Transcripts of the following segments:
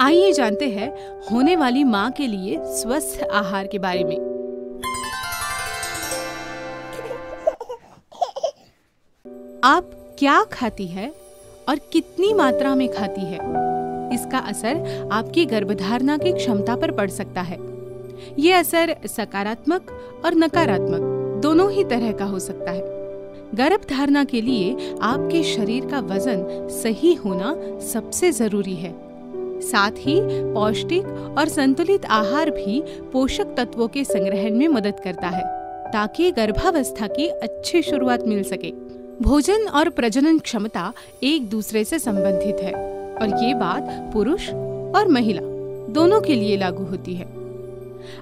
आइए जानते हैं होने वाली माँ के लिए स्वस्थ आहार के बारे में। आप क्या खाती है और कितनी मात्रा में खाती है? इसका असर आपकी गर्भधारणा की क्षमता पर पड़ सकता है। ये असर सकारात्मक और नकारात्मक दोनों ही तरह का हो सकता है। गर्भ धारणा के लिए आपके शरीर का वज़न सही होना सबसे ज़रूरी है। साथ ही पौष्टिक और संतुलित आहार भी पोषक तत्वों के संग्रहण में मदद करता है, ताकि गर्भावस्था की अच्छी शुरुआत मिल सके। भोजन और प्रजनन क्षमता एक दूसरे से संबंधित है, और ये बात पुरुष और महिला दोनों के लिए लागू होती है।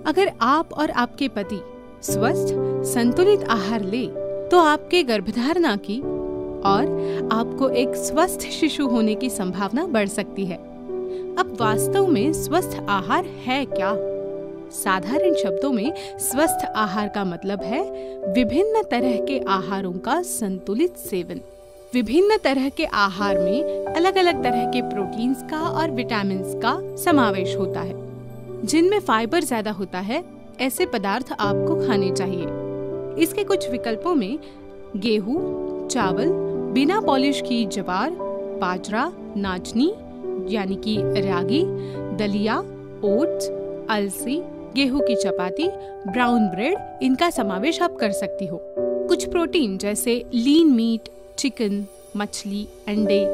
अगर आप और आपके पति स्वस्थ, संतुलित आहार ले तो आपके गर्भधारणा की और आपको एक स्वस्थ शिशु होने की संभावना बढ़ सकती है। अब वास्तव में स्वस्थ आहार है क्या? साधारण शब्दों में स्वस्थ आहार का मतलब है विभिन्न तरह के आहारों का संतुलित सेवन। विभिन्न तरह के आहार में अलग अलग तरह के प्रोटीन्स का और विटामिन का समावेश होता है जिनमें फाइबर ज़्यादा होता है ऐसे पदार्थ आपको खाने चाहिए। इसके कुछ विकल्पों में गेहूँ, चावल बिना पॉलिश की जवार बाजरा नाचनी यानी कि रागी, दलिया, ओट्स, अलसी, गेहूँ की चपाती, ब्राउन ब्रेड, इनका समावेश आप कर सकती हो। कुछ प्रोटीन जैसे लीन मीट, चिकन, मछली, अंडे,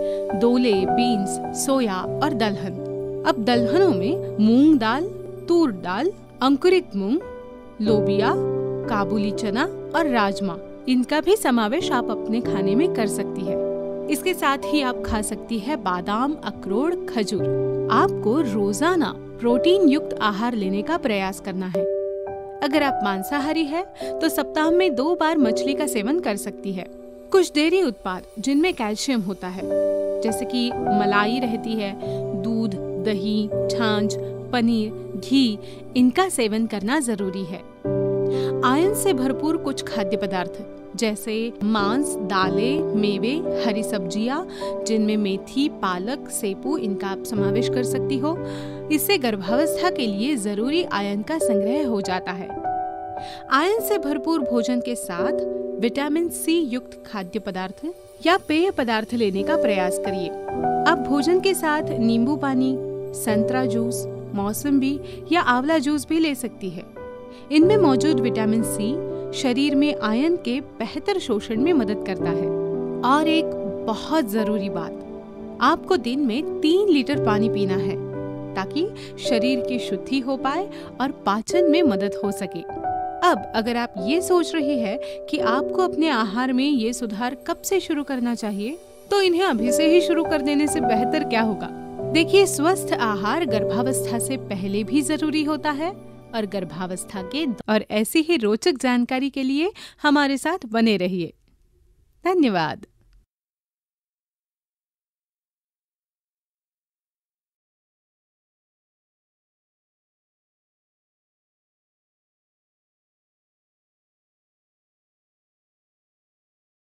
दोले, बीन्स, सोया और दलहन। अब दलहनों में मूंग दाल, तूर दाल, अंकुरित मूंग, लोबिया, काबुली चना और राजमा, इनका भी समावेश आप अपने खाने में कर सकती है। इसके साथ ही आप खा सकती है बादाम, अखरोट, खजूर। आपको रोज़ाना प्रोटीन युक्त आहार लेने का प्रयास करना है। अगर आप मांसाहारी है तो सप्ताह में दो बार मछली का सेवन कर सकती है। कुछ डेयरी उत्पाद, जिनमें कैल्शियम होता है, जैसे कि मलाई रहती है, दूध, दही, छाछ, पनीर, घी, इनका सेवन करना ज़रूरी है। आयन से भरपूर कुछ खाद्य पदार्थ, जैसे मांस, दालें, मेवे, हरी सब्ज़ियाँ, जिनमें मेथी, पालक, सेपू, इनका आप समावेश कर सकती हो। इससे गर्भावस्था के लिए ज़रूरी आयन का संग्रह हो जाता है। आयन से भरपूर भोजन के साथ विटामिन सी युक्त खाद्य पदार्थ या पेय पदार्थ लेने का प्रयास करिए। अब भोजन के साथ नींबू पानी, संतरा जूस मौसम्बी या आंवला जूस भी ले सकती है। इनमें मौजूद विटामिन सी शरीर में आयन के बेहतर शोषण में मदद करता है। और एक बहुत ज़रूरी बात, आपको दिन में तीन लीटर पानी पीना है, ताकि शरीर की शुद्धि हो पाए और पाचन में मदद हो सके। अब अगर आप ये सोच रही है कि आपको अपने आहार में ये सुधार कब से शुरू करना चाहिए तो इन्हें अभी से ही शुरू कर देने से बेहतर क्या होगा? देखिए, स्वस्थ आहार गर्भावस्था से पहले भी ज़रूरी होता है और गर्भावस्था के और ऐसी ही रोचक जानकारी के लिए हमारे साथ बने रहिए। धन्यवाद।